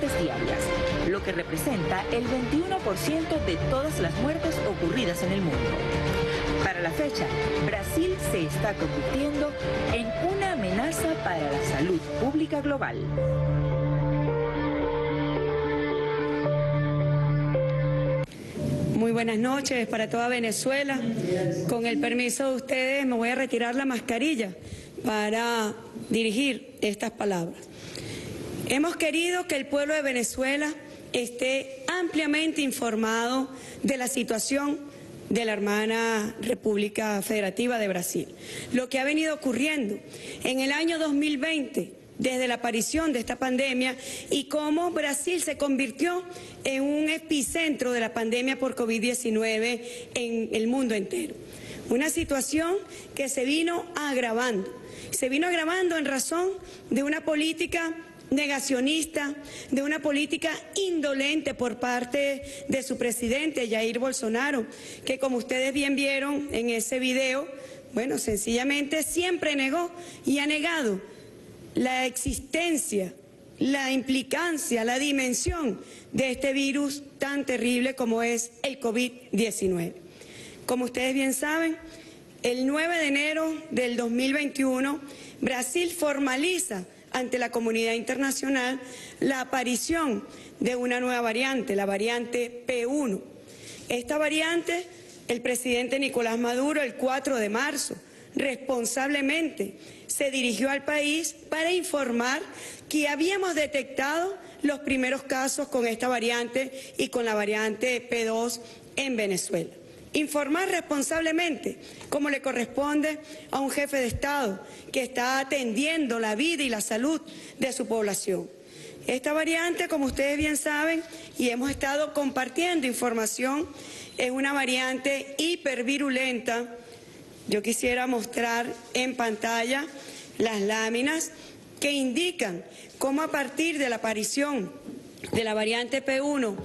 diarias, lo que representa el 21% de todas las muertes ocurridas en el mundo. Para la fecha, Brasil se está convirtiendo en una amenaza para la salud pública global. Muy buenas noches para toda Venezuela. Con el permiso de ustedes me voy a retirar la mascarilla para dirigir estas palabras. Hemos querido que el pueblo de Venezuela esté ampliamente informado de la situación de la hermana República Federativa de Brasil. Lo que ha venido ocurriendo en el año 2020 desde la aparición de esta pandemia y cómo Brasil se convirtió en un epicentro de la pandemia por COVID-19 en el mundo entero. Una situación que se vino agravando. Se vino agravando en razón de una política negacionista, de una política indolente por parte de su presidente, Jair Bolsonaro, que como ustedes bien vieron en ese video, bueno, sencillamente siempre negó y ha negado la existencia, la implicancia, la dimensión de este virus tan terrible como es el COVID-19. Como ustedes bien saben, el 9 de enero del 2021, Brasil formaliza ante la comunidad internacional la aparición de una nueva variante, la variante P1. Esta variante, el presidente Nicolás Maduro el 4 de marzo, responsablemente se dirigió al país para informar que habíamos detectado los primeros casos con esta variante y con la variante P2 en Venezuela. Informar responsablemente, como le corresponde a un jefe de Estado que está atendiendo la vida y la salud de su población. Esta variante, como ustedes bien saben, y hemos estado compartiendo información, es una variante hipervirulenta. Yo quisiera mostrar en pantalla las láminas que indican cómo a partir de la aparición de la variante P1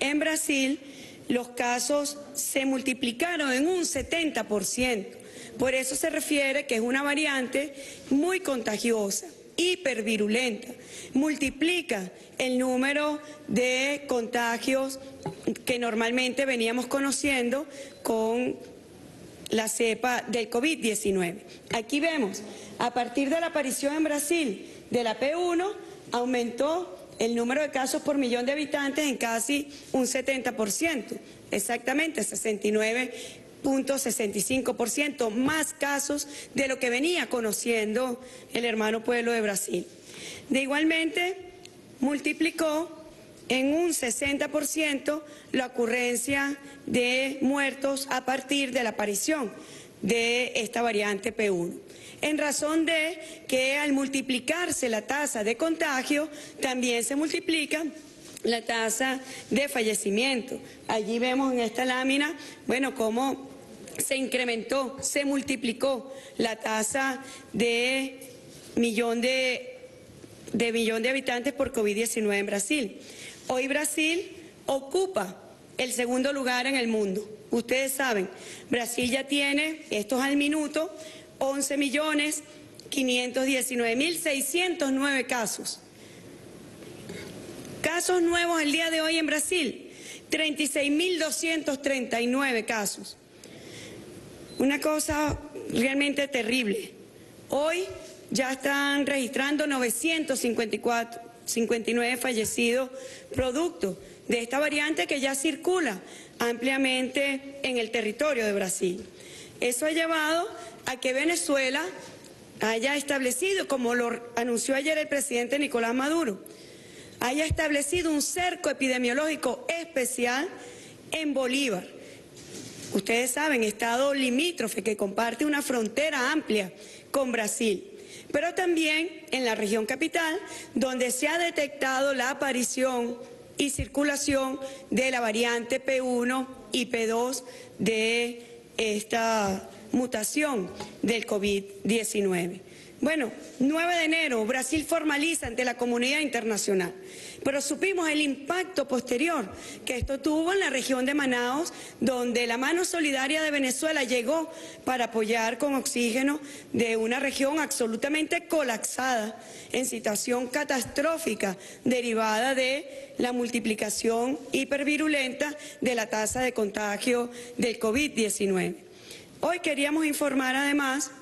en Brasil, los casos se multiplicaron en un 70%. Por eso se refiere que es una variante muy contagiosa, hipervirulenta, multiplica el número de contagios que normalmente veníamos conociendo con la cepa del COVID-19. Aquí vemos, a partir de la aparición en Brasil de la P1, aumentó el número de casos por millón de habitantes en casi un 70%, exactamente 69.65%, más casos de lo que venía conociendo el hermano pueblo de Brasil. De igualmente, multiplicó en un 60% la ocurrencia de muertos a partir de la aparición de esta variante P1 en razón de que al multiplicarse la tasa de contagio, también se multiplica la tasa de fallecimiento. Allí vemos en esta lámina, bueno, cómo se incrementó, se multiplicó la tasa de millón de, de millón de habitantes por COVID-19 en Brasil. Hoy Brasil ocupa el segundo lugar en el mundo. Ustedes saben, Brasil ya tiene, estos al minuto, 11 millones 519 mil 609 casos. Casos nuevos el día de hoy en Brasil, 36 mil 239 casos. Una cosa realmente terrible. Hoy ya están registrando 954, 59 fallecidos producto de esta variante que ya circula ampliamente en el territorio de Brasil. Eso ha llevado a que Venezuela haya establecido, como lo anunció ayer el presidente Nicolás Maduro, haya establecido un cerco epidemiológico especial en Bolívar. Ustedes saben, estado limítrofe que comparte una frontera amplia con Brasil, pero también en la región capital, donde se ha detectado la aparición y circulación de la variante P1 y P2 de esta mutación del COVID-19. Bueno, 9 de enero, Brasil formaliza ante la comunidad internacional, pero supimos el impacto posterior que esto tuvo en la región de Manaos, donde la mano solidaria de Venezuela llegó para apoyar con oxígeno de una región absolutamente colapsada, en situación catastrófica, derivada de la multiplicación hipervirulenta de la tasa de contagio del COVID-19. Hoy queríamos informar además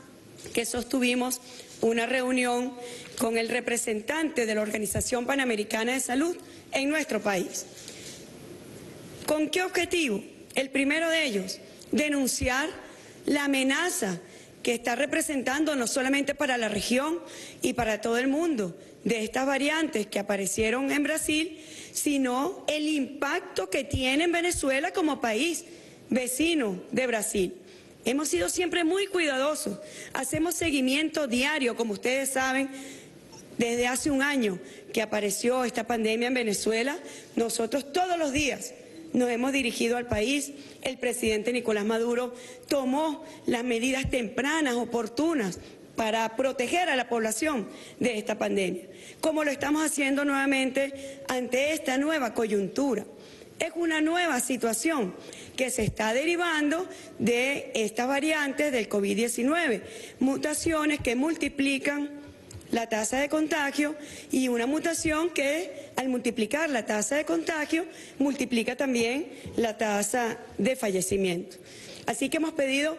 que sostuvimos una reunión con el representante de la Organización Panamericana de Salud en nuestro país. ¿Con qué objetivo? El primero de ellos, denunciar la amenaza que está representando no solamente para la región y para todo el mundo de estas variantes que aparecieron en Brasil, sino el impacto que tiene en Venezuela como país vecino de Brasil. Hemos sido siempre muy cuidadosos. Hacemos seguimiento diario, como ustedes saben, desde hace un año que apareció esta pandemia en Venezuela. Nosotros todos los días nos hemos dirigido al país. El presidente Nicolás Maduro tomó las medidas tempranas, oportunas, para proteger a la población de esta pandemia, como lo estamos haciendo nuevamente ante esta nueva coyuntura. Es una nueva situación que se está derivando de estas variantes del COVID-19, mutaciones que multiplican la tasa de contagio y una mutación que al multiplicar la tasa de contagio multiplica también la tasa de fallecimiento. Así que hemos pedido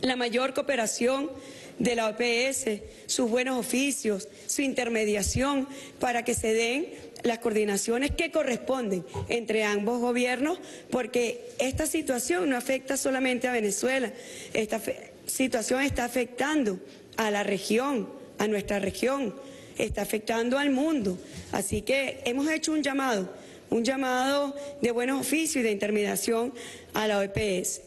la mayor cooperación de la OPS, sus buenos oficios, su intermediación para que se den las coordinaciones que corresponden entre ambos gobiernos, porque esta situación no afecta solamente a Venezuela, esta situación está afectando a la región, a nuestra región, está afectando al mundo. Así que hemos hecho un llamado, un llamado de buenos oficios y de intermediación a la OPS.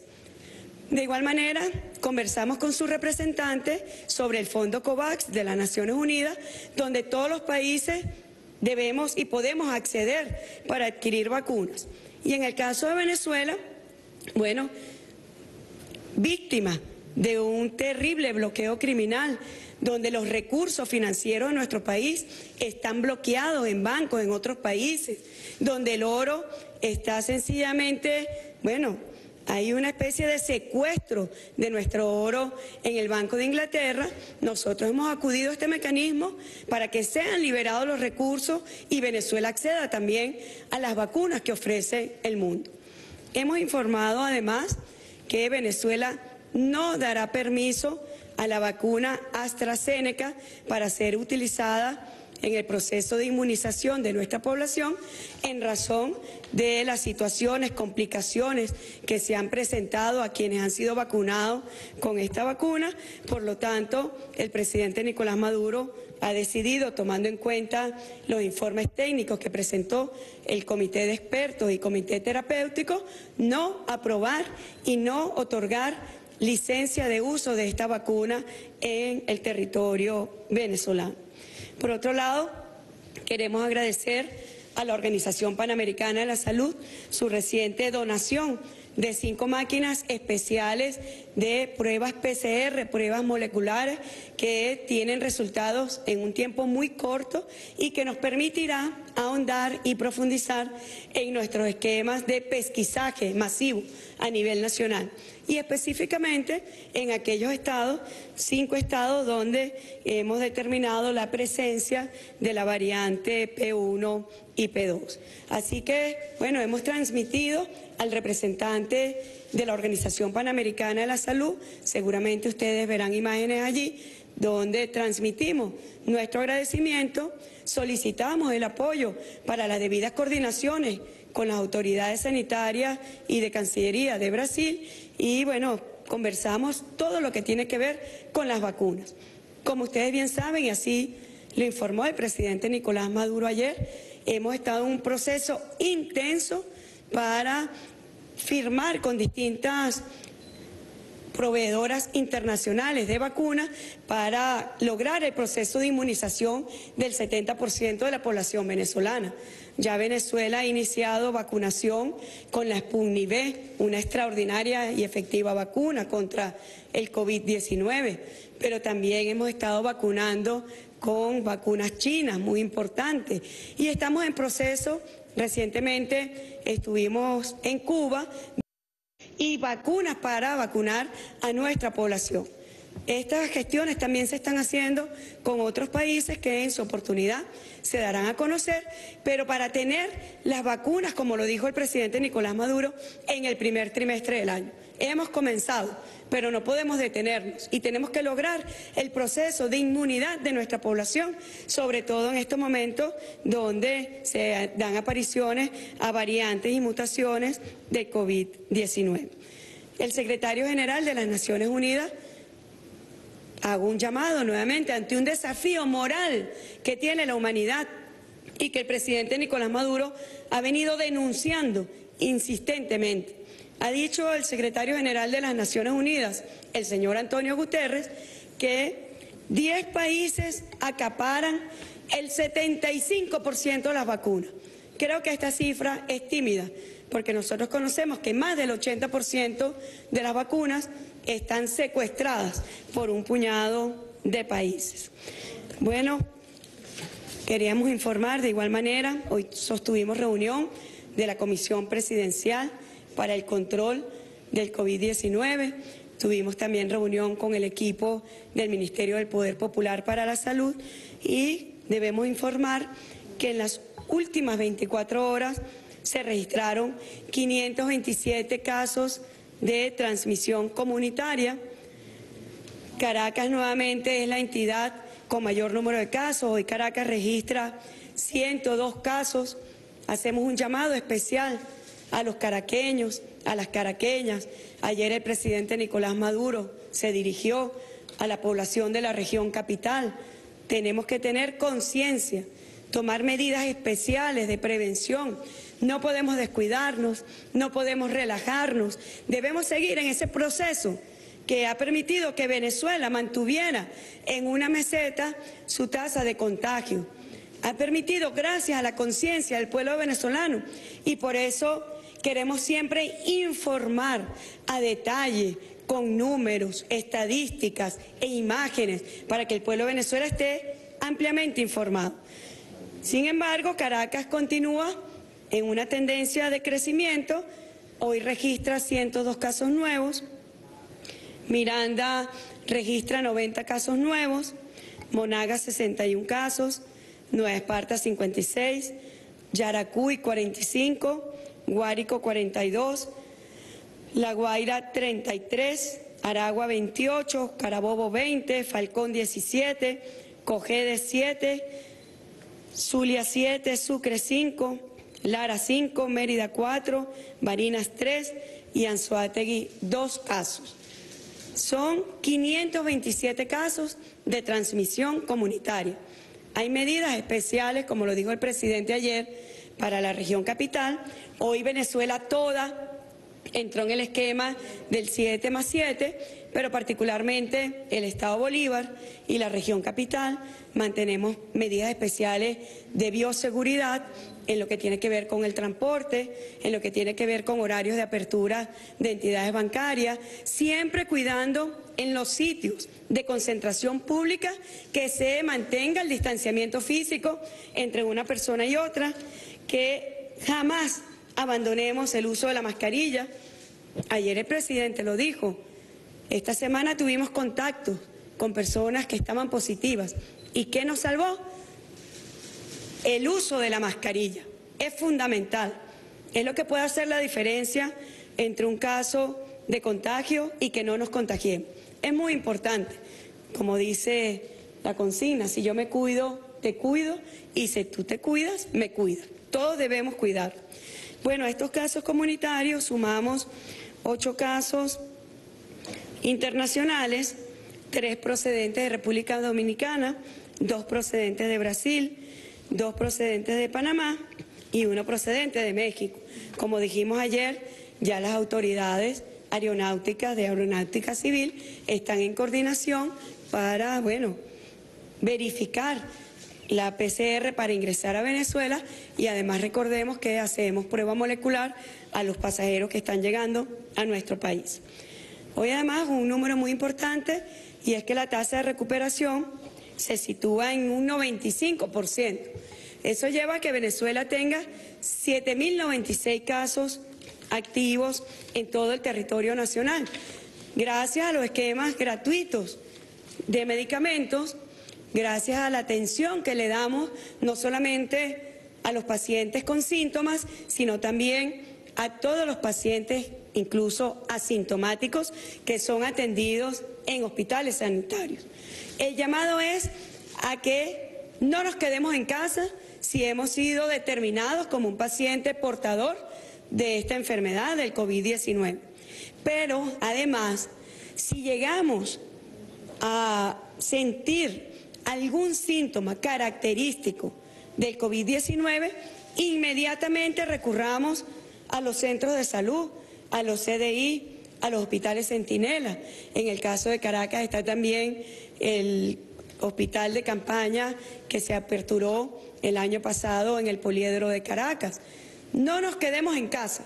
De igual manera, conversamos con su representante sobre el Fondo COVAX de las Naciones Unidas, donde todos los países debemos y podemos acceder para adquirir vacunas. Y en el caso de Venezuela, bueno, víctima de un terrible bloqueo criminal, donde los recursos financieros de nuestro país están bloqueados en bancos en otros países, donde el oro está sencillamente, bueno, hay una especie de secuestro de nuestro oro en el Banco de Inglaterra. Nosotros hemos acudido a este mecanismo para que sean liberados los recursos y Venezuela acceda también a las vacunas que ofrece el mundo. Hemos informado además que Venezuela no dará permiso a la vacuna AstraZeneca para ser utilizada en el proceso de inmunización de nuestra población en razón de las situaciones, complicaciones que se han presentado a quienes han sido vacunados con esta vacuna. Por lo tanto, el presidente Nicolás Maduro ha decidido, tomando en cuenta los informes técnicos que presentó el Comité de Expertos y Comité Terapéutico, no aprobar y no otorgar licencia de uso de esta vacuna en el territorio venezolano. Por otro lado, queremos agradecer a la Organización Panamericana de la Salud su reciente donación de cinco máquinas especiales de pruebas PCR, pruebas moleculares, que tienen resultados en un tiempo muy corto y que nos permitirá ahondar y profundizar en nuestros esquemas de pesquisaje masivo a nivel nacional y específicamente en aquellos estados, cinco estados donde hemos determinado la presencia de la variante P1 y P2. Así que, bueno, hemos transmitido al representante de la Organización Panamericana de la Salud, seguramente ustedes verán imágenes allí, donde transmitimos nuestro agradecimiento, solicitamos el apoyo para las debidas coordinaciones con las autoridades sanitarias y de Cancillería de Brasil. Y bueno, conversamos todo lo que tiene que ver con las vacunas. Como ustedes bien saben, y así lo informó el presidente Nicolás Maduro ayer, hemos estado en un proceso intenso para firmar con distintas proveedoras internacionales de vacunas para lograr el proceso de inmunización del 70% de la población venezolana. Ya Venezuela ha iniciado vacunación con la Sputnik V, una extraordinaria y efectiva vacuna contra el COVID-19, pero también hemos estado vacunando con vacunas chinas, muy importantes, y estamos en proceso, recientemente estuvimos en Cuba, y vacunas para vacunar a nuestra población. Estas gestiones también se están haciendo con otros países que en su oportunidad se darán a conocer, pero para tener las vacunas, como lo dijo el presidente Nicolás Maduro, en el primer trimestre del año. Hemos comenzado, pero no podemos detenernos y tenemos que lograr el proceso de inmunidad de nuestra población, sobre todo en estos momentos donde se dan apariciones a variantes y mutaciones de COVID-19. El secretario general de las Naciones Unidas hago un llamado nuevamente ante un desafío moral que tiene la humanidad y que el presidente Nicolás Maduro ha venido denunciando insistentemente. Ha dicho el secretario general de las Naciones Unidas, el señor Antonio Guterres, que 10 países acaparan el 75% de las vacunas. Creo que esta cifra es tímida, porque nosotros conocemos que más del 80% de las vacunas están secuestradas por un puñado de países. Bueno, queríamos informar de igual manera, hoy sostuvimos reunión de la Comisión Presidencial para el Control del COVID-19. Tuvimos también reunión con el equipo del Ministerio del Poder Popular para la Salud y debemos informar que en las últimas 24 horas se registraron 527 casos de transmisión comunitaria. Caracas nuevamente es la entidad con mayor número de casos. Hoy Caracas registra 102 casos. Hacemos un llamado especial a los caraqueños, a las caraqueñas. Ayer el presidente Nicolás Maduro se dirigió a la población de la región capital. Tenemos que tener conciencia, tomar medidas especiales de prevención no podemos descuidarnos, no podemos relajarnos, debemos seguir en ese proceso que ha permitido que Venezuela mantuviera en una meseta su tasa de contagio. Ha permitido gracias a la conciencia del pueblo venezolano y por eso queremos siempre informar a detalle con números, estadísticas e imágenes para que el pueblo de Venezuela esté ampliamente informado. Sin embargo, Caracas continúa en una tendencia de crecimiento. Hoy registra 102 casos nuevos. Miranda registra 90 casos nuevos. Monaga 61 casos. Nueva Esparta 56. Yaracuy 45. Guárico 42. La Guaira 33. Aragua 28. Carabobo 20. Falcón 17. Cogede 7. Zulia 7. Sucre 5. Lara 5, Mérida 4, Barinas 3 y Anzuategui 2 casos. Son 527 casos de transmisión comunitaria. Hay medidas especiales, como lo dijo el presidente ayer, para la región capital. Hoy Venezuela toda entró en el esquema del 7 más 7, pero particularmente el Estado Bolívar y la región capital mantenemos medidas especiales de bioseguridad en lo que tiene que ver con el transporte, en lo que tiene que ver con horarios de apertura de entidades bancarias, siempre cuidando en los sitios de concentración pública que se mantenga el distanciamiento físico entre una persona y otra, que jamás abandonemos el uso de la mascarilla. Ayer el presidente lo dijo, esta semana tuvimos contacto con personas que estaban positivas. ¿Y qué nos salvó? el uso de la mascarilla. Es fundamental. Es lo que puede hacer la diferencia entre un caso de contagio y que no nos contagiemos. Es muy importante. Como dice la consigna, si yo me cuido, te cuido y si tú te cuidas, me cuidas. Todos debemos cuidar. Bueno, a estos casos comunitarios sumamos ocho casos internacionales, tres procedentes de República Dominicana, dos procedentes de Brasil, dos procedentes de Panamá y uno procedente de México. Como dijimos ayer, ya las autoridades aeronáuticas de aeronáutica civil están en coordinación para, bueno, verificar la PCR para ingresar a Venezuela y además recordemos que hacemos prueba molecular a los pasajeros que están llegando a nuestro país. Hoy además un número muy importante y es que la tasa de recuperación se sitúa en un 95%. Eso lleva a que Venezuela tenga 7.096 casos activos en todo el territorio nacional, gracias a los esquemas gratuitos de medicamentos, gracias a la atención que le damos no solamente a los pacientes con síntomas, sino también a todos los pacientes, incluso asintomáticos, que son atendidos en hospitales sanitarios. El llamado es a que no nos quedemos en casa si hemos sido determinados como un paciente portador de esta enfermedad del COVID-19. Pero además, si llegamos a sentir algún síntoma característico del COVID-19, inmediatamente recurramos a los centros de salud, a los CDI, a los hospitales Centinela. En el caso de Caracas está también el hospital de campaña que se aperturó el año pasado en el poliedro de Caracas. No nos quedemos en casa.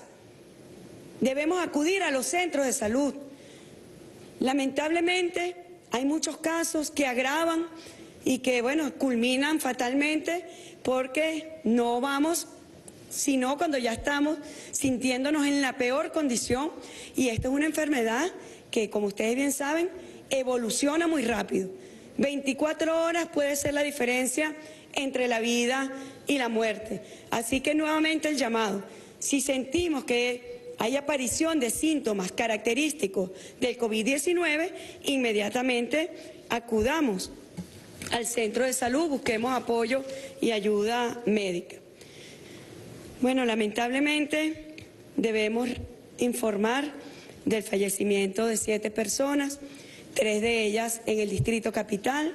Debemos acudir a los centros de salud. Lamentablemente hay muchos casos que agravan y que, bueno, culminan fatalmente porque no vamos, sino cuando ya estamos sintiéndonos en la peor condición y esta es una enfermedad que, como ustedes bien saben, evoluciona muy rápido. 24 horas puede ser la diferencia entre la vida y la muerte. Así que nuevamente el llamado, si sentimos que hay aparición de síntomas característicos del COVID-19, inmediatamente acudamos al centro de salud, busquemos apoyo y ayuda médica. Bueno, lamentablemente debemos informar del fallecimiento de siete personas, tres de ellas en el distrito capital,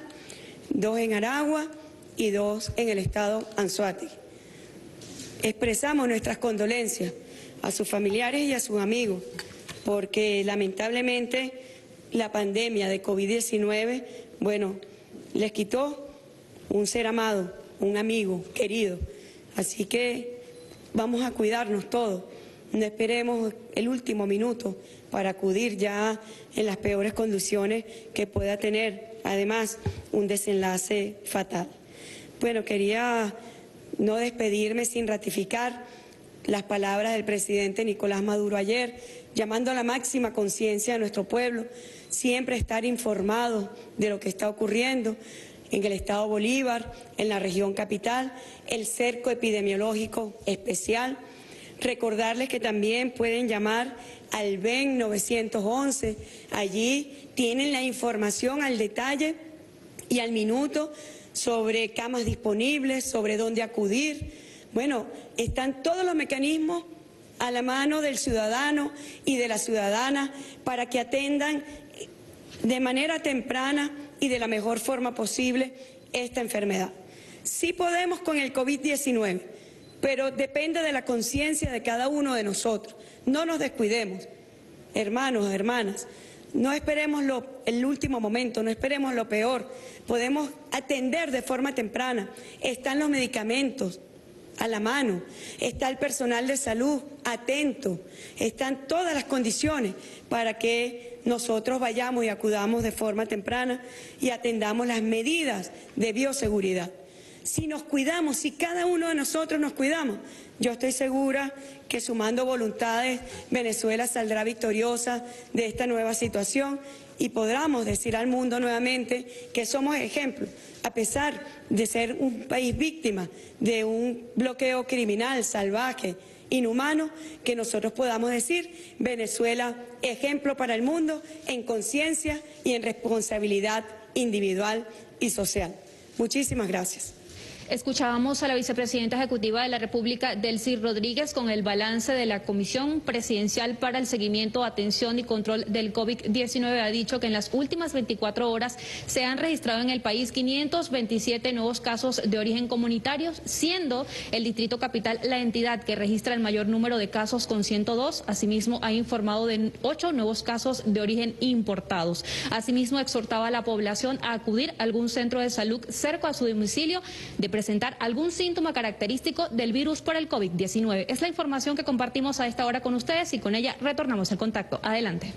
dos en Aragua y dos en el estado Anzuati. Expresamos nuestras condolencias a sus familiares y a sus amigos, porque lamentablemente la pandemia de COVID-19, bueno, les quitó un ser amado, un amigo querido. Así que vamos a cuidarnos todos. No esperemos el último minuto para acudir ya en las peores condiciones que pueda tener, además, un desenlace fatal. Bueno, quería no despedirme sin ratificar las palabras del presidente Nicolás Maduro ayer, llamando a la máxima conciencia de nuestro pueblo, siempre estar informado de lo que está ocurriendo en el estado Bolívar, en la región capital, el cerco epidemiológico especial. Recordarles que también pueden llamar al BEN 911. Allí tienen la información al detalle y al minuto sobre camas disponibles, sobre dónde acudir. Bueno, están todos los mecanismos a la mano del ciudadano y de la ciudadana para que atendan de manera temprana y de la mejor forma posible esta enfermedad. Sí podemos con el COVID-19, pero depende de la conciencia de cada uno de nosotros. No nos descuidemos, hermanos, hermanas. No esperemos el último momento, no esperemos lo peor. Podemos atender de forma temprana. Están los medicamentos a la mano, está el personal de salud atento, están todas las condiciones para que nosotros vayamos y acudamos de forma temprana y atendamos las medidas de bioseguridad. Si nos cuidamos, si cada uno de nosotros nos cuidamos, yo estoy segura que sumando voluntades Venezuela saldrá victoriosa de esta nueva situación y podamos decir al mundo nuevamente que somos ejemplos, a pesar de ser un país víctima de un bloqueo criminal, salvaje, inhumano, que nosotros podamos decir Venezuela ejemplo para el mundo en conciencia y en responsabilidad individual y social. Muchísimas gracias. Escuchábamos a la vicepresidenta ejecutiva de la República, Delcy Rodríguez, con el balance de la Comisión Presidencial para el Seguimiento, Atención y Control del COVID-19. Ha dicho que en las últimas 24 horas se han registrado en el país 527 nuevos casos de origen comunitario, siendo el Distrito Capital la entidad que registra el mayor número de casos con 102. Asimismo, ha informado de ocho nuevos casos de origen importados. Asimismo, exhortaba a la población a acudir a algún centro de salud cerca a su domicilio de presentar algún síntoma característico del virus por el COVID-19. Es la información que compartimos a esta hora con ustedes y con ella retornamos el contacto. Adelante.